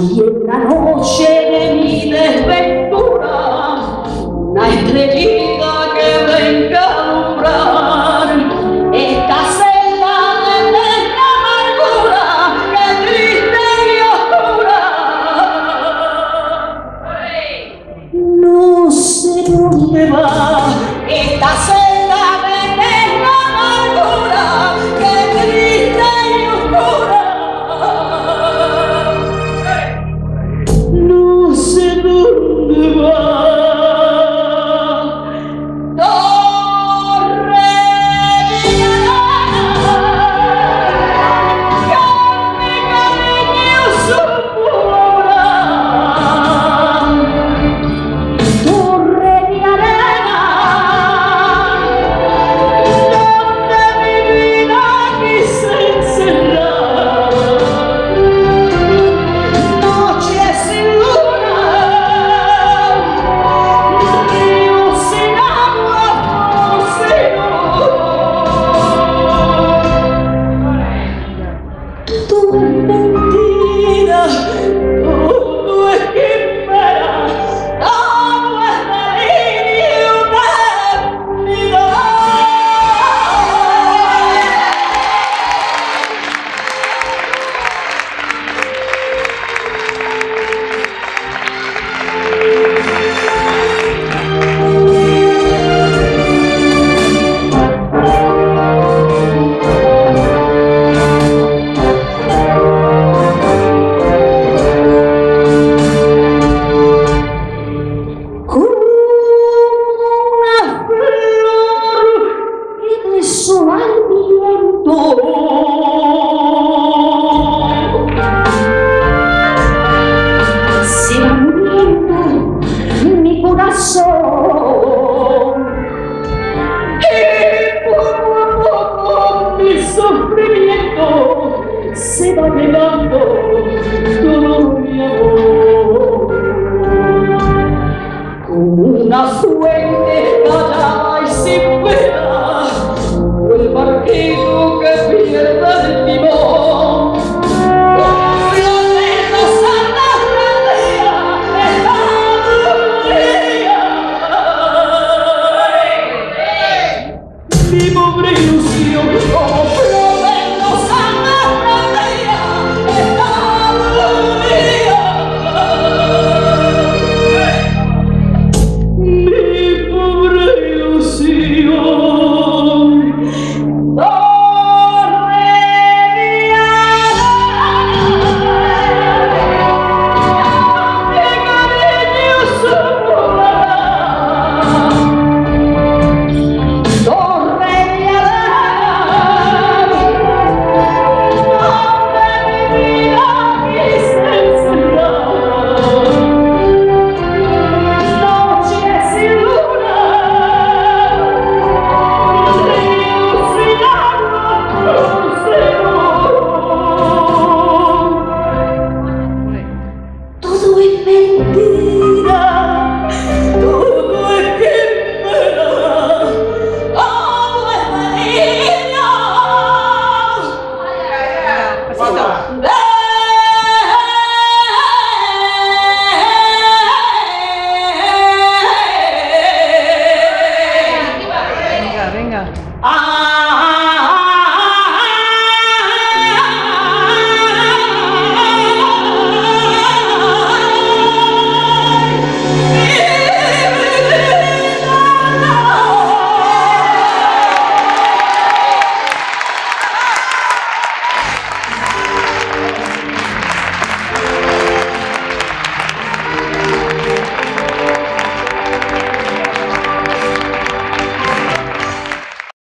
Yenaroche tus mentiras se brilhando